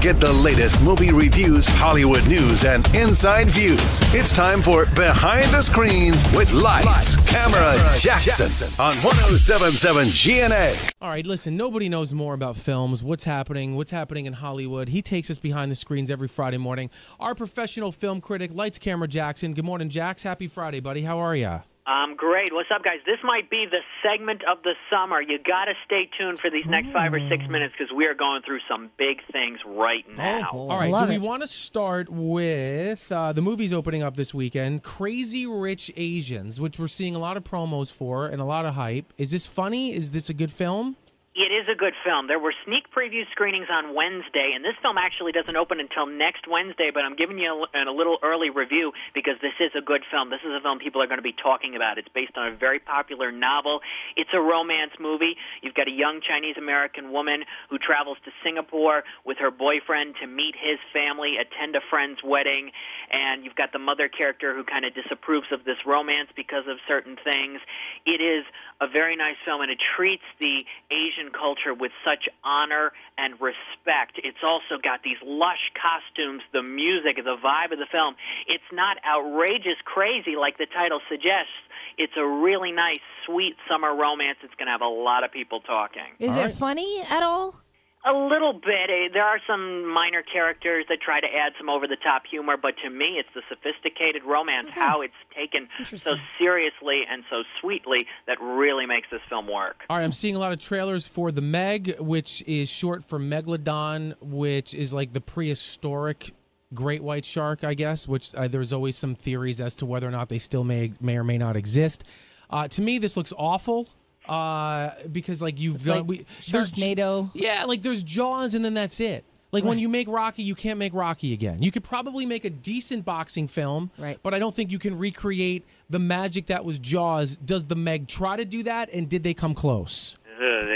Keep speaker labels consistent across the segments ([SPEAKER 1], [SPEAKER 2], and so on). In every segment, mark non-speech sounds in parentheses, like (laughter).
[SPEAKER 1] Get the latest movie reviews, Hollywood news, and inside views. It's time for Behind the Screens with Lights, Camera, Jackson on 1077 GNA.
[SPEAKER 2] All right, listen, nobody knows more about films, what's happening, what's happening in Hollywood. He takes us behind the screens every Friday morning. Our professional film critic, Lights Camera Jackson. Good morning, Jax. Happy Friday, buddy. How are ya?
[SPEAKER 3] Um, great. What's up, guys? This might be the segment of the summer. You got to stay tuned for these next five or six minutes because we are going through some big things right now.
[SPEAKER 2] All right,
[SPEAKER 4] Love
[SPEAKER 2] do we want to start with uh, the movies opening up this weekend? Crazy Rich Asians, which we're seeing a lot of promos for and a lot of hype. Is this funny? Is this a good film?
[SPEAKER 3] It is a good film. There were sneak preview screenings on Wednesday, and this film actually doesn't open until next Wednesday. But I'm giving you a, a little early review because this is a good film. This is a film people are going to be talking about. It's based on a very popular novel. It's a romance movie. You've got a young Chinese American woman who travels to Singapore with her boyfriend to meet his family, attend a friend's wedding, and you've got the mother character who kind of disapproves of this romance because of certain things. It is a very nice film, and it treats the Asian culture with such honor and respect. It's also got these lush costumes, the music, the vibe of the film. It's not outrageous crazy like the title suggests. It's a really nice, sweet summer romance. It's going to have a lot of people talking.
[SPEAKER 4] Is
[SPEAKER 2] All
[SPEAKER 4] it
[SPEAKER 2] right.
[SPEAKER 4] funny at all?
[SPEAKER 3] A little bit. Eh, There are some minor characters that try to add some over the top humor, but to me, it's the sophisticated romance, how it's taken so seriously and so sweetly that really makes this film work.
[SPEAKER 2] All right, I'm seeing a lot of trailers for the Meg, which is short for Megalodon, which is like the prehistoric great white shark, I guess. Which uh, there's always some theories as to whether or not they still may may or may not exist. Uh, to me, this looks awful uh, because like you've
[SPEAKER 4] It's
[SPEAKER 2] done,
[SPEAKER 4] like
[SPEAKER 2] we, there's
[SPEAKER 4] Sharknado.
[SPEAKER 2] yeah, like there's Jaws and then that's it. Like when you make Rocky, you can't make Rocky again. You could probably make a decent boxing film,
[SPEAKER 4] Right.
[SPEAKER 2] but I don't think you can recreate the magic that was Jaws. Does the Meg try to do that, and did they come close?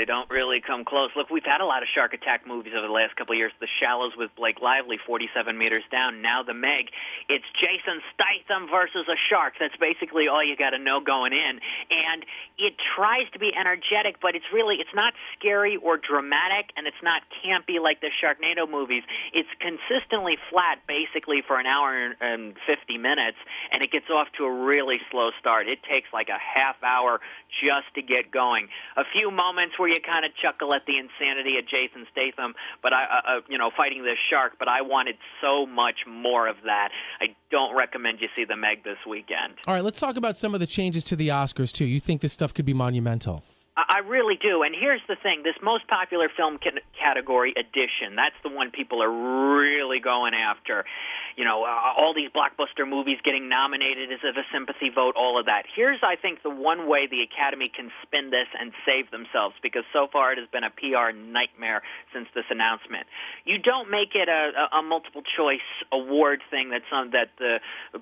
[SPEAKER 3] They don't really come close. Look, we've had a lot of shark attack movies over the last couple of years. The Shallows with Blake Lively, 47 meters down. Now the Meg. It's Jason Statham versus a shark. That's basically all you got to know going in. And it tries to be energetic, but it's really it's not scary or dramatic, and it's not campy like the Sharknado movies. It's consistently flat, basically for an hour and 50 minutes, and it gets off to a really slow start. It takes like a half hour just to get going. A few moments where you kind of chuckle at the insanity of Jason Statham, but I, uh, uh, you know, fighting this shark. But I wanted so much more of that. I don't recommend you see the Meg this weekend.
[SPEAKER 2] All right, let's talk about some of the changes to the Oscars too. You think this stuff could be monumental?
[SPEAKER 3] I really do. And here's the thing this most popular film ca- category edition, that's the one people are really going after. You know, uh, all these blockbuster movies getting nominated as a sympathy vote, all of that. Here's, I think, the one way the Academy can spin this and save themselves, because so far it has been a PR nightmare since this announcement. You don't make it a, a, a multiple choice award thing that's on, that the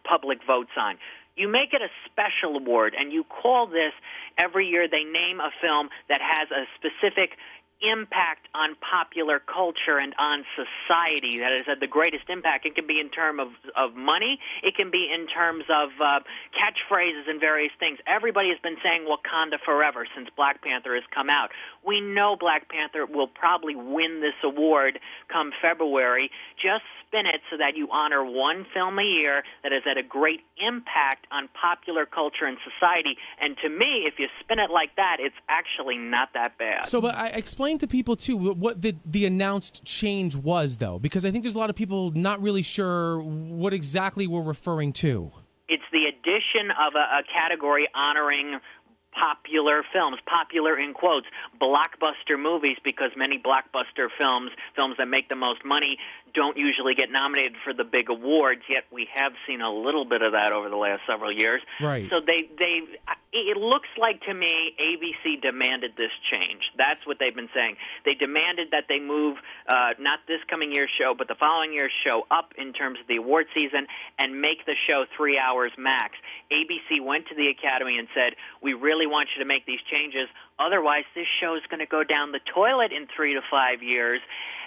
[SPEAKER 3] public votes on. You make it a special award, and you call this every year. They name a film that has a specific impact on popular culture and on society that has had the greatest impact. It can be in terms of, of money, it can be in terms of uh, catchphrases and various things. Everybody has been saying Wakanda forever since Black Panther has come out. We know Black Panther will probably win this award come February. Just spin it so that you honor one film a year that has had a great impact on popular culture and society. And to me, if you spin it like that, it's actually not that bad.
[SPEAKER 2] So, but I explain to people too what the the announced change was, though, because I think there's a lot of people not really sure what exactly we're referring to.
[SPEAKER 3] It's the addition of a, a category honoring popular films, popular in quotes, blockbuster movies, because many blockbuster films, films that make the most money, don't usually get nominated for the big awards. Yet we have seen a little bit of that over the last several years.
[SPEAKER 2] Right.
[SPEAKER 3] So they they it looks like to me ABC demanded this change. That's what they've been saying. They demanded that they move uh, not this coming year's show, but the following year's show up in terms of the award season and make the show three hours max. ABC went to the Academy and said, "We really want you to make these changes. Otherwise, this show is going to go down the toilet in three to five years."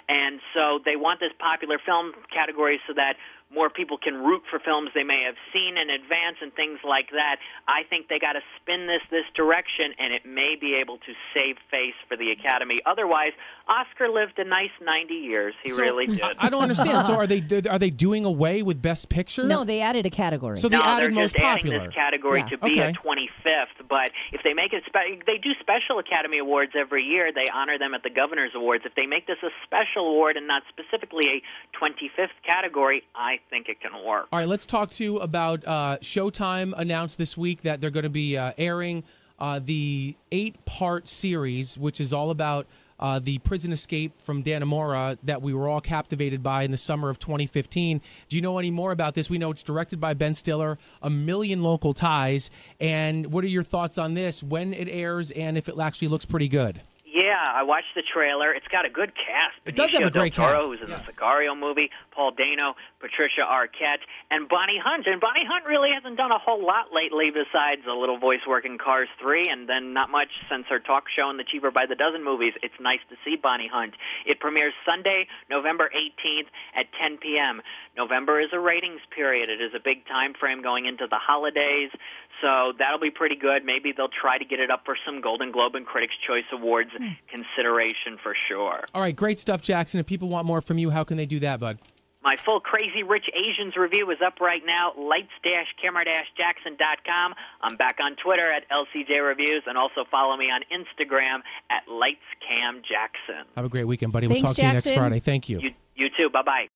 [SPEAKER 3] And so they want this popular film category so that more people can root for films they may have seen in advance and things like that. I think they got to spin this this direction, and it may be able to save face for the Academy. Otherwise, Oscar lived a nice 90 years. He
[SPEAKER 2] So,
[SPEAKER 3] really did.
[SPEAKER 2] I, I don't understand. So are they (laughs) are they doing away with Best Picture?
[SPEAKER 4] No, they added a category.
[SPEAKER 2] So they
[SPEAKER 3] no,
[SPEAKER 2] added
[SPEAKER 3] they're
[SPEAKER 2] most
[SPEAKER 3] just
[SPEAKER 2] popular.
[SPEAKER 3] adding this category
[SPEAKER 4] Yeah.
[SPEAKER 3] to be
[SPEAKER 2] Okay.
[SPEAKER 3] a 25th. But if they make it, spe- they do special Academy Awards every year. They honor them at the Governor's Awards. If they make this a special award and not specifically a 25th category, I think it can work.
[SPEAKER 2] All right, let's talk to you about uh, Showtime announced this week that they're going to be uh, airing uh, the eight-part series, which is all about uh, the prison escape from Dannemora that we were all captivated by in the summer of 2015. Do you know any more about this? We know it's directed by Ben Stiller, a million local ties. And what are your thoughts on this? When it airs, and if it actually looks pretty good?
[SPEAKER 3] Yeah, I watched the trailer. It's got a good cast.
[SPEAKER 2] It does have a great
[SPEAKER 3] del Toro,
[SPEAKER 2] cast,
[SPEAKER 3] who's in
[SPEAKER 2] yes.
[SPEAKER 3] the Sicario movie, Paul Dano, Patricia Arquette, and Bonnie Hunt. And Bonnie Hunt really hasn't done a whole lot lately besides a little voice work in Cars 3 and then not much since her talk show in the Cheaper by the Dozen movies. It's nice to see Bonnie Hunt. It premieres Sunday, November 18th at 10 p.m. November is a ratings period. It is a big time frame going into the holidays. So that'll be pretty good. Maybe they'll try to get it up for some Golden Globe and Critics' Choice Awards hmm. consideration for sure.
[SPEAKER 2] All right, great stuff, Jackson. If people want more from you, how can they do that, bud?
[SPEAKER 3] My full Crazy Rich Asians review is up right now, lights-camera-jackson.com. I'm back on Twitter at LCJ Reviews, and also follow me on Instagram at LightsCamJackson.
[SPEAKER 2] Have a great weekend, buddy. We'll
[SPEAKER 4] Thanks,
[SPEAKER 2] talk to you next Friday. Thank you.
[SPEAKER 3] You, you too. Bye-bye.